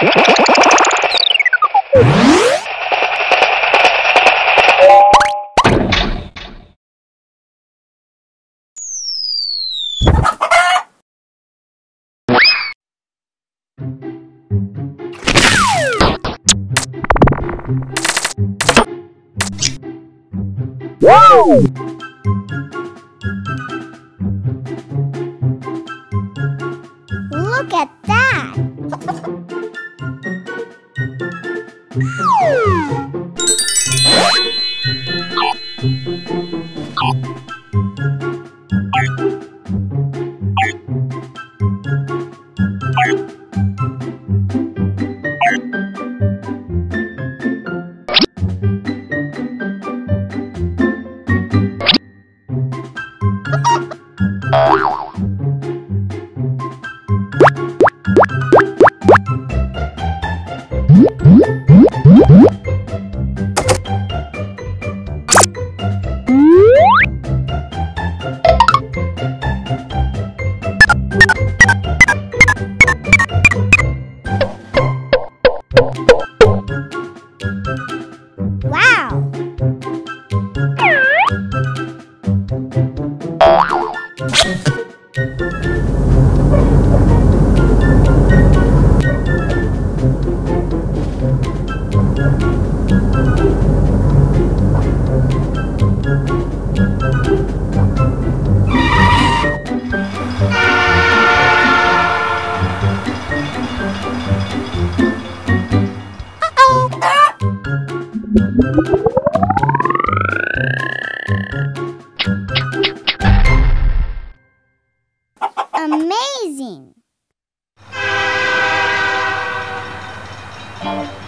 Look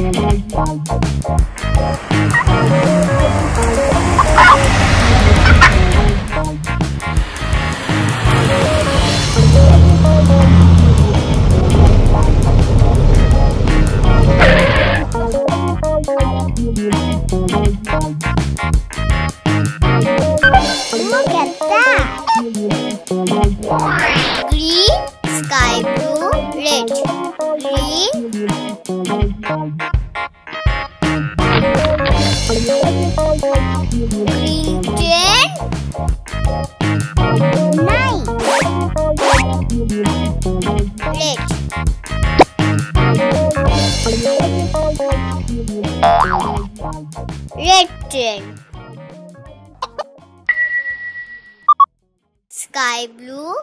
Look at that! Sky blue.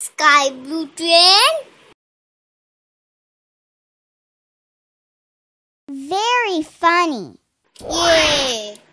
Sky blue train. Very funny. Yay!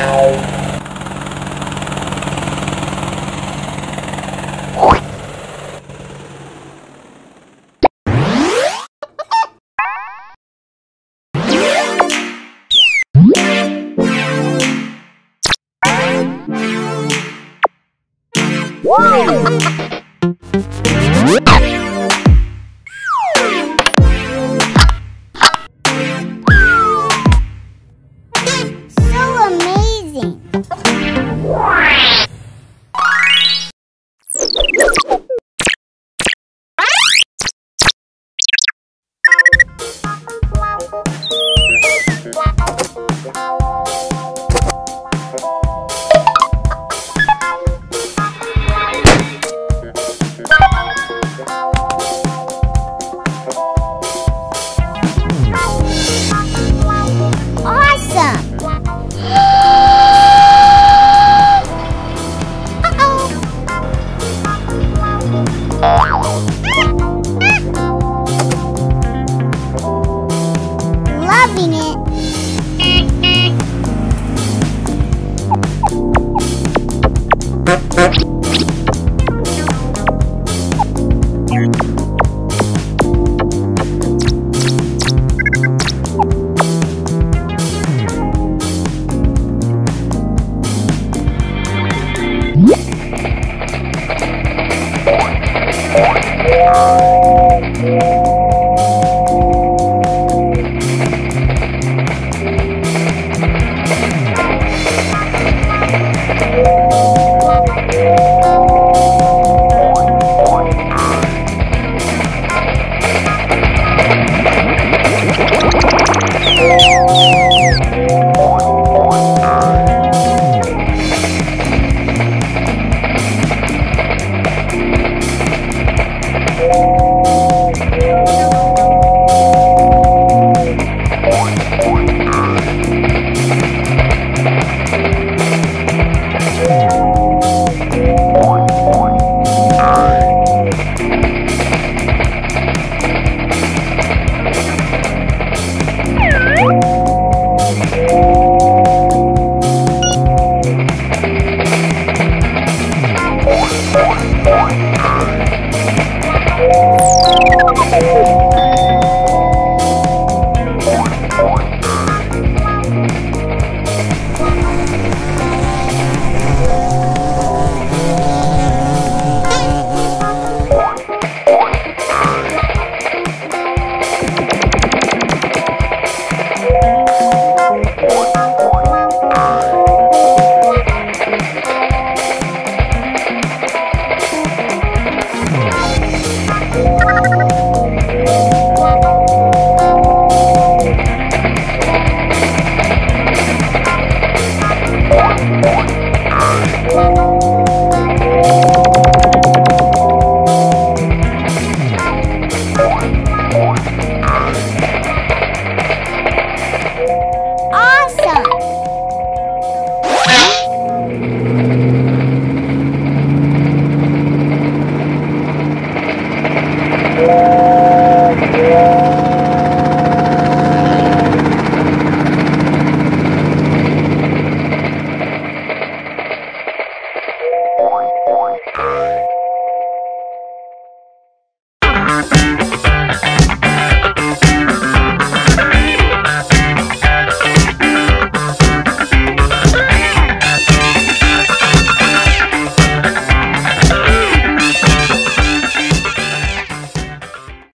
So Ten.